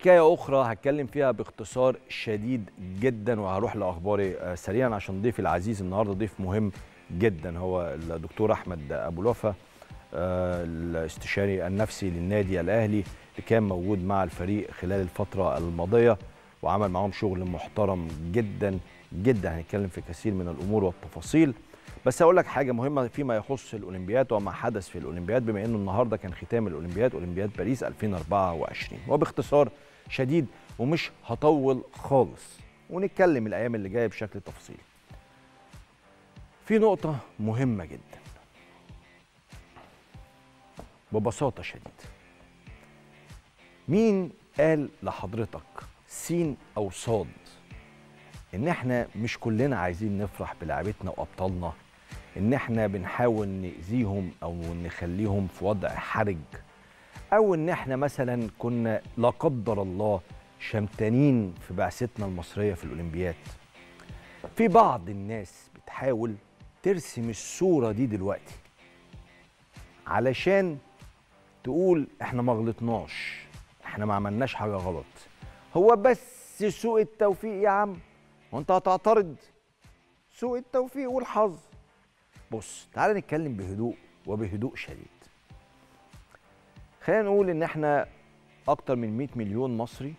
حكاية أخرى هتكلم فيها باختصار شديد جدا وهروح لأخباري آه، سريعا عشان ضيفي العزيز النهارده ضيف مهم جدا هو الدكتور أحمد أبو الوفا آه، الاستشاري النفسي للنادي الأهلي اللي كان موجود مع الفريق خلال الفترة الماضية وعمل معاهم شغل محترم جدا جدا. هنتكلم في كثير من الأمور والتفاصيل. بس أقول لك حاجة مهمة فيما يخص الأولمبياد وما حدث في الأولمبياد بما إنه النهارده كان ختام الأولمبياد أولمبياد باريس 2024 وباختصار شديد ومش هطول خالص. ونتكلم الأيام اللي جاية بشكل تفصيلي. في نقطة مهمة جدا. ببساطة شديده مين قال لحضرتك سين أو صاد إن إحنا مش كلنا عايزين نفرح بلعبتنا وأبطالنا إن إحنا بنحاول نأذيهم أو نخليهم في وضع حرج أو إن إحنا مثلا كنا لا قدر الله شمتانين في بعثتنا المصرية في الأولمبياد. في بعض الناس بتحاول ترسم الصورة دي دلوقتي علشان تقول إحنا ما غلطناش إحنا ما عملناش حاجة غلط. هو بس سوء التوفيق يا عم. وانت هتعترض. سوء التوفيق والحظ. بص تعال نتكلم بهدوء وبهدوء شديد. خلينا نقول إن إحنا أكتر من 100 مليون مصري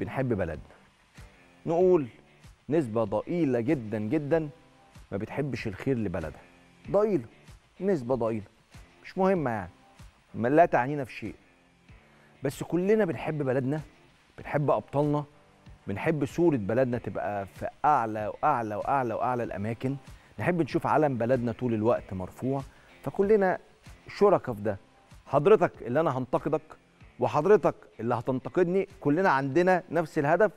بنحب بلدنا. نقول نسبة ضئيلة جدا جدا ما بتحبش الخير لبلدها. ضئيلة نسبة ضئيلة. مش مهمة يعني. ما لا تعنينا في شيء. بس كلنا بنحب بلدنا بنحب أبطالنا بنحب صورة بلدنا تبقى في أعلى وأعلى وأعلى وأعلى الأماكن. نحب نشوف علم بلدنا طول الوقت مرفوع. فكلنا شركاء في ده. حضرتك اللي أنا هنتقدك وحضرتك اللي هتنتقدني كلنا عندنا نفس الهدف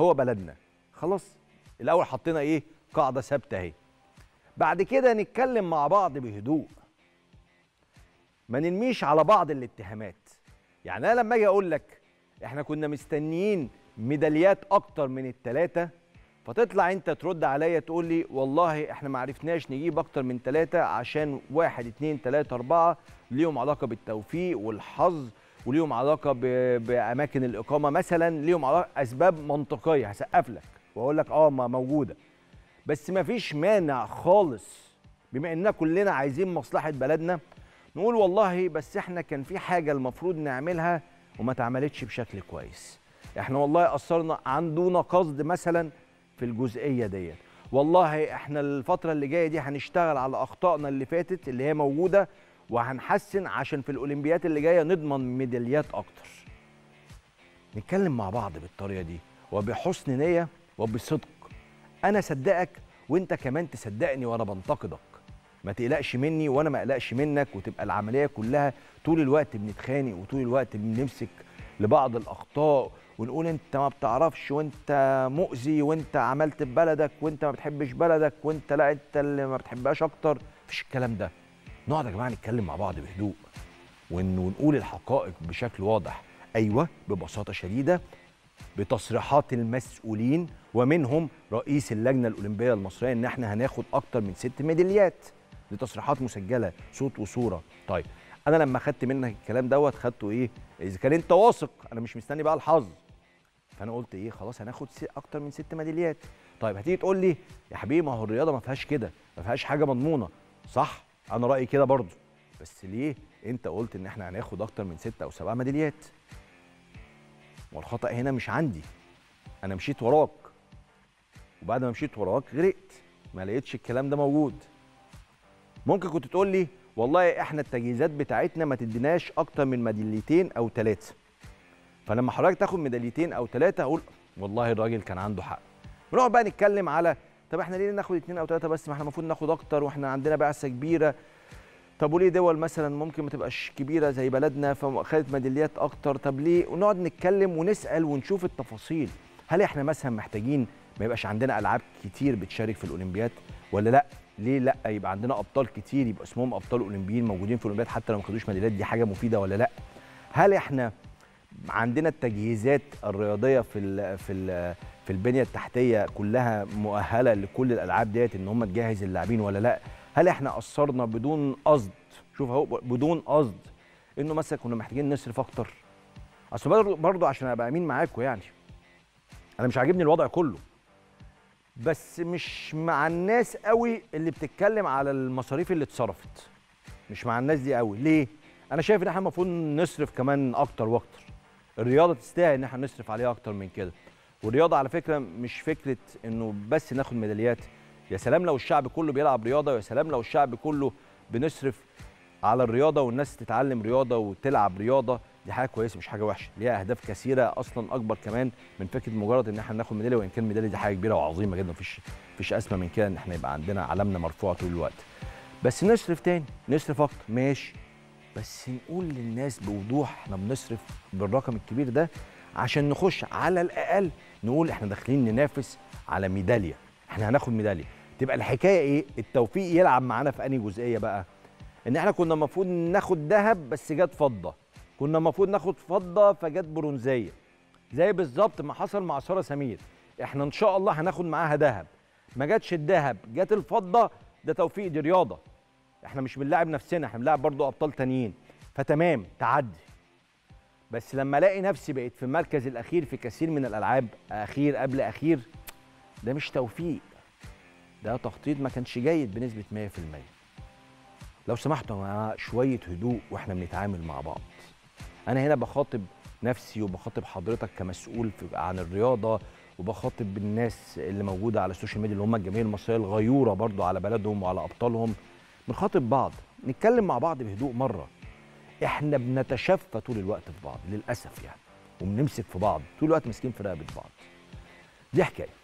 هو بلدنا. خلاص الأول حطينا إيه؟ قاعدة ثابتة أهي. بعد كده نتكلم مع بعض بهدوء. ما ننميش على بعض الاتهامات. يعني أنا لما أجي أقول لك إحنا كنا مستنيين ميداليات أكتر من الثلاثه فتطلع أنت ترد عليا تقول لي والله إحنا ما عرفناش نجيب أكتر من ثلاثة عشان واحد اتنين تلاتة أربعة ليهم علاقة بالتوفيق والحظ وليهم علاقة. بأماكن الإقامة مثلا ليهم علاقة أسباب منطقية هسقف لك وأقول لك آه ما موجودة بس ما فيش مانع خالص بما إننا كلنا عايزين مصلحة بلدنا نقول والله بس إحنا كان في حاجة المفروض نعملها وما اتعملتش بشكل كويس إحنا والله قصرنا عندنا قصد مثلا في الجزئية ديت. والله إحنا الفترة اللي جاية دي هنشتغل على أخطائنا اللي فاتت اللي هي موجودة وهنحسن عشان في الأولمبيات اللي جاية نضمن ميداليات أكتر. نتكلم مع بعض بالطريقة دي وبحسن نية وبصدق. أنا صدقك وأنت كمان تصدقني وأنا بنتقدك. ما تقلقش مني وأنا ما أقلقش منك وتبقى العملية كلها طول الوقت بنتخانق وطول الوقت بنمسك لبعض الأخطاء ونقول أنت ما بتعرفش وأنت مؤذي وأنت عملت بلدك وأنت ما بتحبش بلدك وأنت لا أنت اللي ما بتحبهاش أكتر. مفيش الكلام ده. نقعد يا جماعة نتكلم مع بعض بهدوء وانه نقول الحقائق بشكل واضح. أيوه ببساطة شديدة بتصريحات المسؤولين ومنهم رئيس اللجنة الأولمبية المصرية إن إحنا هناخد أكتر من ست ميداليات دي تصريحات مسجلة صوت وصورة. طيب أنا لما خدت منك الكلام دوت خدته إيه؟ اذا كان انت واثق أنا مش مستني بقى الحظ. فانا قلت إيه؟ خلاص هناخد أكتر من ست ميداليات. طيب هتيجي تقول لي يا حبيبي ما هو الرياضة ما فيهاش كده ما فيهاش حاجة مضمونة. صح أنا رأيي كده برضو بس ليه انت قلت ان إحنا هناخد أكتر من ست أو سبع ميداليات؟ والخطا هنا مش عندي. أنا مشيت وراك. وبعد ما مشيت وراك غرقت. ما لقيتش الكلام ده موجود. ممكن كنت تقول لي والله إحنا التجهيزات بتاعتنا ما تديناش أكتر من ميداليتين أو ثلاثة فلما حضرتك تاخد ميداليتين أو ثلاثة أقول والله الراجل كان عنده حق. ونقعد بقى نتكلم على طب إحنا ليه ناخد اثنين أو ثلاثة بس؟ ما إحنا المفروض ناخد أكتر وإحنا عندنا بعثة كبيرة. طب وليه دول مثلا ممكن ما تبقاش كبيرة زي بلدنا فخدت ميداليات أكتر؟ طب ليه؟ ونقعد نتكلم ونسأل ونشوف التفاصيل. هل إحنا مثلا محتاجين ما يبقاش عندنا ألعاب كتير بتشارك في الأولمبياد؟ ولا لا؟ ليه لا؟ يبقى عندنا أبطال كتير يبقى اسمهم أبطال أولمبيين موجودين في الاولمبياد حتى لو ما خدوش ميداليات دي حاجة مفيدة ولا لا؟ هل إحنا عندنا التجهيزات الرياضية في ال في ال في البنية التحتية كلها مؤهلة لكل الألعاب ديت إن هم تجهز اللاعبين ولا لا؟ هل إحنا قصرنا بدون قصد؟ شوف أهو بدون قصد. إنه مثلا كنا محتاجين نصرف أكتر. أصل برضه عشان أبقى أمين معاكم يعني. أنا مش عاجبني الوضع كله. بس مش مع الناس قوي اللي بتتكلم على المصاريف اللي اتصرفت. مش مع الناس دي قوي. ليه؟ أنا شايف إن إحنا المفروض نصرف كمان أكتر وأكتر. الرياضة تستاهل إن إحنا نصرف عليها أكتر من كده. والرياضة على فكرة مش فكرة إنه بس ناخد ميداليات. يا سلام لو الشعب كله بيلعب رياضة ويا سلام لو الشعب كله بنصرف على الرياضة والناس تتعلم رياضة وتلعب رياضة. دي حاجة كويسة مش حاجة وحشة. ليها أهداف كثيرة أصلا أكبر كمان من فكرة مجرد إن إحنا ناخد ميدالية وإن كان ميدالية دي حاجة كبيرة وعظيمة جدا مفيش مفيش أسمى من كده إن إحنا يبقى عندنا علمنا مرفوع طول الوقت. بس نصرف تاني نصرف أكتر. ماشي. بس نقول للناس بوضوح إحنا بنصرف بالرقم الكبير ده عشان نخش على الأقل نقول إحنا داخلين ننافس على ميدالية. إحنا هناخد ميدالية. تبقى الحكاية إيه؟ التوفيق يلعب معانا في أنهي جزئية بقى؟ إن إحنا كنا المفروض ناخد ذهب بس جت فضة. كنا المفروض ناخد فضة فجت برونزية. زي بالظبط ما حصل مع سارة سمير. إحنا إن شاء الله هناخد معاها ذهب. ما جاتش الذهب جت الفضة. ده توفيق دي رياضة. إحنا مش بنلاعب نفسنا إحنا بنلاعب برضو أبطال تانيين. فتمام تعدي. بس لما ألاقي نفسي بقيت في المركز الأخير في كثير من الألعاب أخير قبل أخير ده مش توفيق. ده تخطيط ما كانش جيد بنسبة 100% لو سمحتوا يا جماعة شوية هدوء وإحنا بنتعامل مع بعض. أنا هنا بخاطب نفسي وبخاطب حضرتك كمسؤول عن الرياضة وبخاطب الناس اللي موجودة على السوشيال ميديا اللي هم الجماهير المصرية الغيورة برضو على بلدهم وعلى أبطالهم. بنخاطب بعض نتكلم مع بعض بهدوء مرة. إحنا بنتشفى طول الوقت في بعض للأسف يعني. وبنمسك في بعض طول الوقت ماسكين في رقبة بعض. دي حكاية.